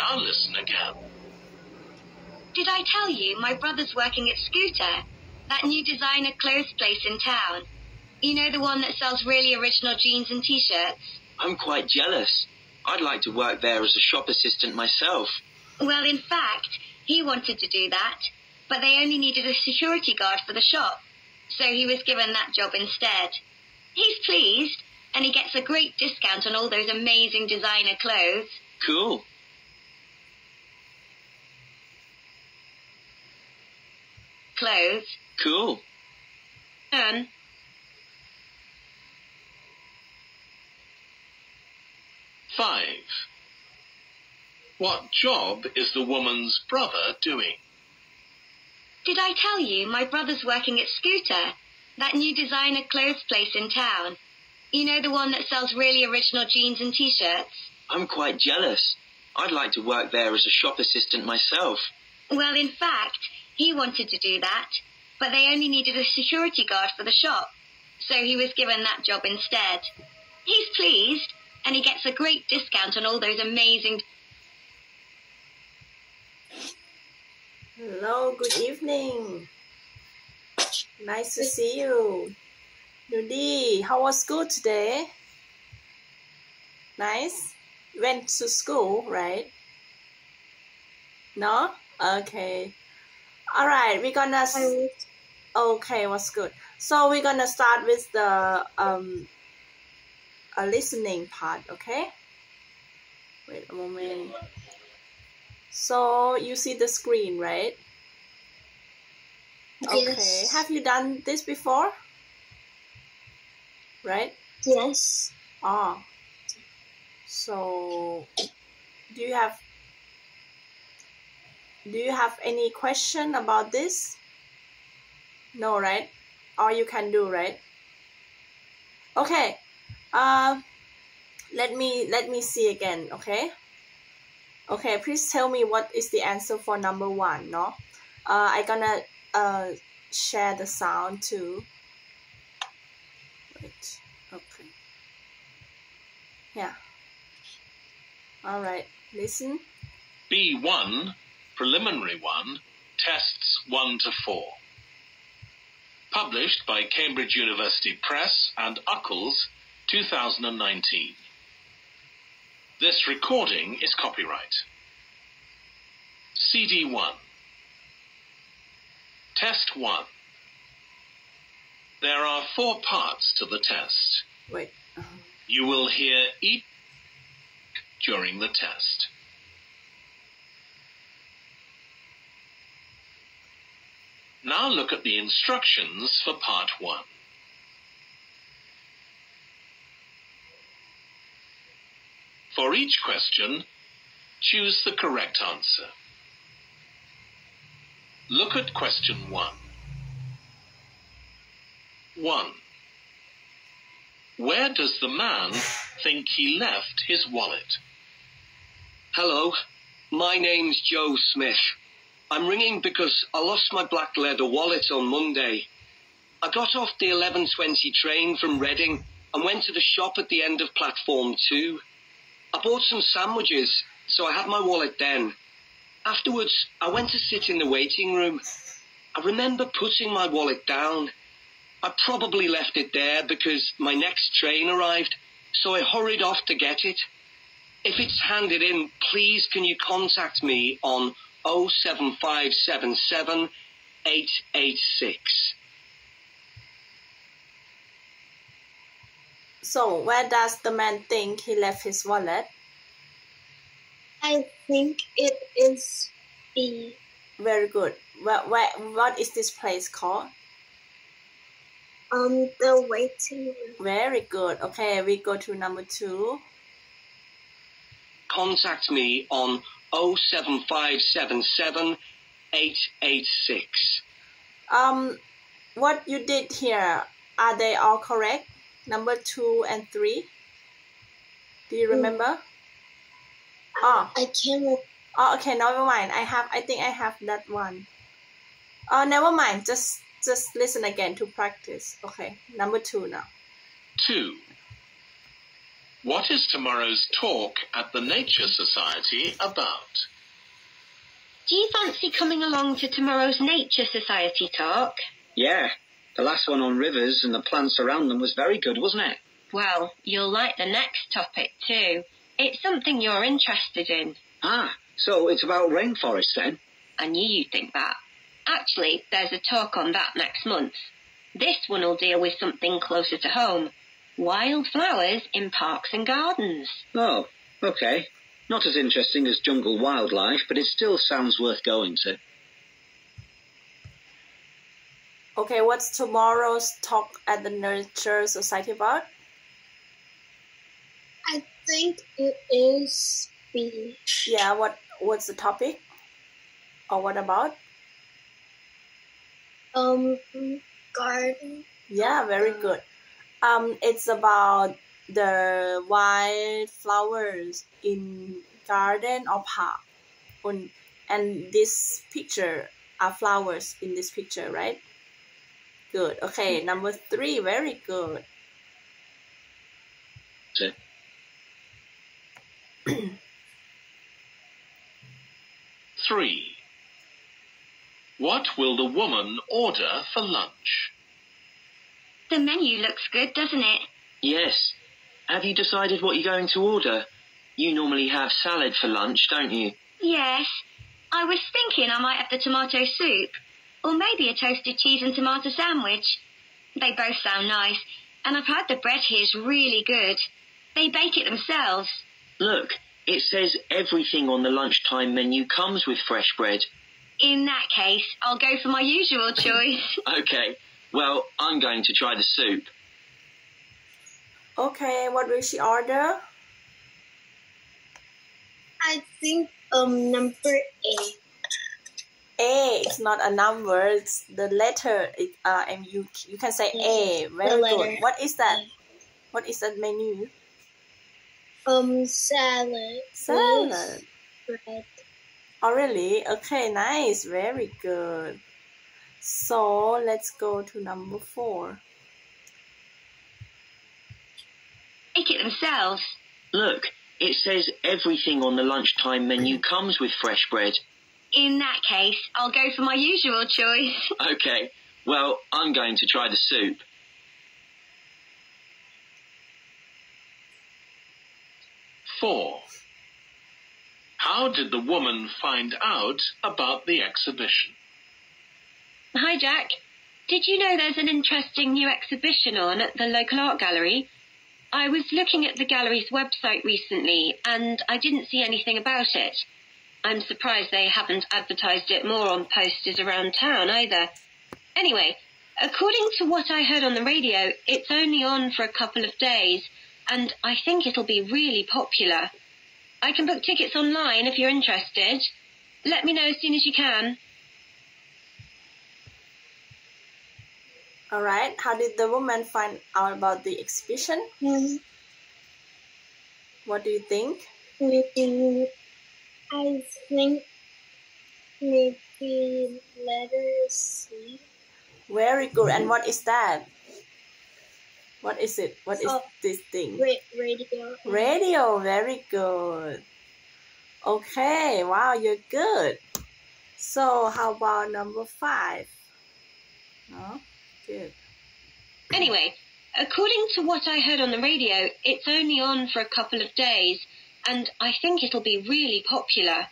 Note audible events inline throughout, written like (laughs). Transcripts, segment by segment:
Now listen again. Did I tell you my brother's working at Scooter, that new designer clothes place in town? You know the one that sells really original jeans and t-shirts? I'm quite jealous. I'd like to work there as a shop assistant myself. Well, in fact, he wanted to do that, but they only needed a security guard for the shop, so he was given that job instead. He's pleased, and he gets a great discount on all those amazing designer clothes. Cool. Clothes. Cool. Turn. Five. What job is the woman's brother doing? Did I tell you my brother's working at Scooter, that new designer clothes place in town? You know the one that sells really original jeans and t-shirts? I'm quite jealous. I'd like to work there as a shop assistant myself. Well, in fact, he wanted to do that, but they only needed a security guard for the shop, so he was given that job instead. He's pleased, and he gets a great discount on all those amazing. Hello, good evening. Nice to see you. Nudi, how was school today? Nice. Went to school, right? No? Okay. All right, we're gonna. Okay, was good. So we're gonna start with the um a listening part, okay? Wait a moment. So you see the screen, right? Okay. Yes. Have you done this before? Right? Yes. Ah. So do you have do you have any question about this? No, right? Or you can do, right? Okay. Uh let me let me see again, okay? Okay, please tell me what is the answer for number one, no? Uh I gonna uh share the sound too. Wait, okay. Yeah. All right, listen. B1, Preliminary 1, Tests 1 to 4. Published by Cambridge University Press and UCLES, 2019. This recording is copyright. CD1. Test 1. There are four parts to the test. Wait. uh, You will hear each during the test. Now look at the instructions for part one. For each question, choose the correct answer. Look at question one. 1. Where does the man think he left his wallet? Hello, my name's Joe Smith. I'm ringing because I lost my black leather wallet on Monday. I got off the 11.20 train from Reading and went to the shop at the end of platform two. I bought some sandwiches, so I had my wallet then. Afterwards, I went to sit in the waiting room. I remember putting my wallet down. I probably left it there because my next train arrived, so I hurried off to get it. If it's handed in, please can you contact me on 07577 886. So where does the man think he left his wallet? I think it is B. Very good. Where, where, what is this place called? Um, the waiting room. Very good. Okay, we go to number two. Contact me on 07577 886. Um, what you did here, are they all correct? Number two and three? Do you remember? Oh, I can't. Re- oh, okay, never mind. I have, I think I have that one. Oh, never mind. Just, just listen again to practice. Okay, number two now. 2. What is tomorrow's talk at the Nature Society about? Do you fancy coming along to tomorrow's Nature Society talk? Yeah, the last one on rivers and the plants around them was very good, wasn't it? Well, you'll like the next topic too. It's something you're interested in. Ah, so it's about rainforests then? I knew you'd think that. Actually, there's a talk on that next month. This one will deal with something closer to home. Wildflowers in parks and gardens. Oh, okay. Not as interesting as jungle wildlife, but it still sounds worth going to. Okay, what's tomorrow's talk at the Nature Society about? I think it is B. Yeah, what what's the topic? Or what about? Um, garden. Yeah, very good. Um, it's about the wildflowers in garden or park. On, and this picture are flowers in this picture, right? Good. Okay, number three, very good. (clears throat) 3. What will the woman order for lunch? The menu looks good, doesn't it? yes. Have you decided what you're going to order? You normally have salad for lunch, don't you? Yes. I was thinking I might have the tomato soup, or maybe a toasted cheese and tomato sandwich. They both sound nice, and I've heard the bread here is really good. They bake it themselves. Look, it says everything on the lunchtime menu comes with fresh bread. In that case, I'll go for my usual (laughs) choice. Okay, well, I'm going to try the soup. Okay, what will she order? I think um number A. A. It's not a number. It's the letter. It, uh, and you you can say A. Very letter good. What is that? A. What is that menu? Um, salad. Salad. with Bread. Oh, really? Okay, nice. Very good. So let's go to number four. Bake it themselves. Look, it says everything on the lunchtime menu comes with fresh bread. In that case, I'll go for my usual choice. (laughs) Okay, well, I'm going to try the soup. Four. How did the woman find out about the exhibition? Hi, Jack. Did you know there's an interesting new exhibition on at the local art gallery? I was looking at the gallery's website recently and I didn't see anything about it. I'm surprised they haven't advertised it more on posters around town either. Anyway, according to what I heard on the radio, it's only on for a couple of days and I think it'll be really popular. I can book tickets online if you're interested. Let me know as soon as you can. All right. How did the woman find out about the exhibition? Hmm, What do you think? maybe I think maybe letter C. Very good. And what is that? What is it? What is Oh. this thing? Radio. Radio. Very good. Okay. Wow, you're good. So how about number five? No. Good. Anyway, according to what I heard on the radio, it's only on for a couple of days, and I think it'll be really popular.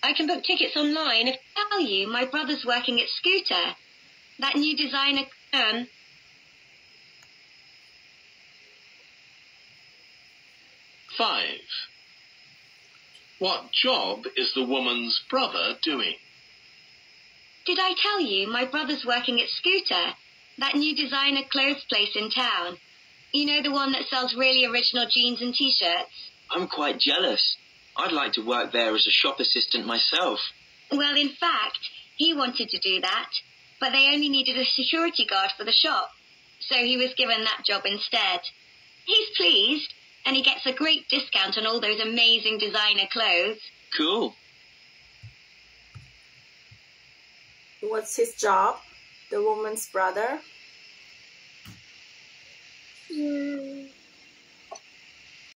I can book tickets online if I tell you my brother's working at Scooter. That new designer can. Five. What job is the woman's brother doing? Did I tell you my brother's working at Scooter? That new designer clothes place in town. You know the one that sells really original jeans and t-shirts? I'm quite jealous. I'd like to work there as a shop assistant myself. Well, in fact, he wanted to do that, but they only needed a security guard for the shop, so he was given that job instead. He's pleased, and he gets a great discount on all those amazing designer clothes. Cool. What's his job? The woman's brother. Hmm,